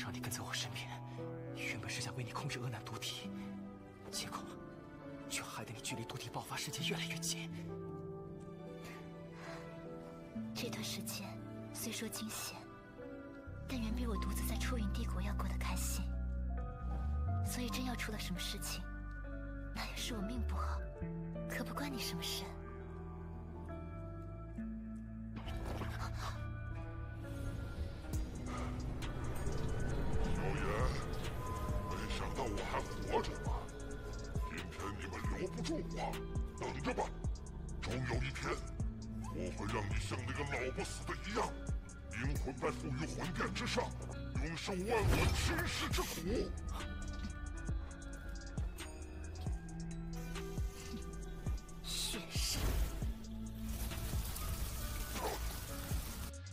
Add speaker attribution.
Speaker 1: 让你跟在我身边，原本是想为你控制恶难毒体，结果却害得你距离毒体爆发时间越来越近。
Speaker 2: 这段时间虽说惊险，但远比我独自在出云帝国要过得开心。所以真要出了什么事情，那也是我命不好，可不关你什么事。
Speaker 3: 我还活着吗？今天你们留不住我，等着吧，终有一天，我会让你像那个老不死的一样，灵魂拜附于魂殿之上，永受万恶侵蚀之苦。